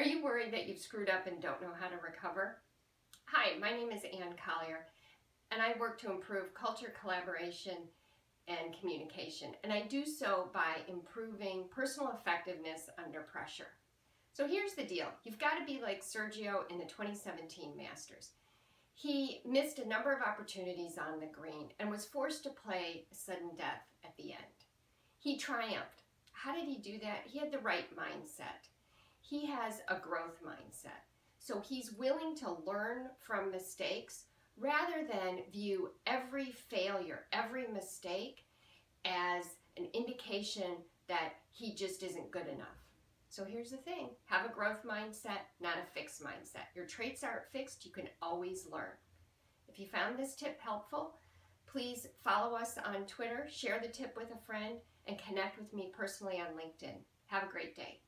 Are you worried that you've screwed up and don't know how to recover? Hi, my name is Anne Collier, and I work to improve culture, collaboration, and communication. And I do so by improving personal effectiveness under pressure. So here's the deal. You've got to be like Sergio in the 2017 Masters. He missed a number of opportunities on the green and was forced to play sudden death at the end. He triumphed. How did he do that? He had the right mindset he has a growth mindset. So he's willing to learn from mistakes rather than view every failure, every mistake as an indication that he just isn't good enough. So here's the thing have a growth mindset, not a fixed mindset. Your traits aren't fixed, you can always learn. If you found this tip helpful, please follow us on Twitter, share the tip with a friend, and connect with me personally on LinkedIn. Have a great day.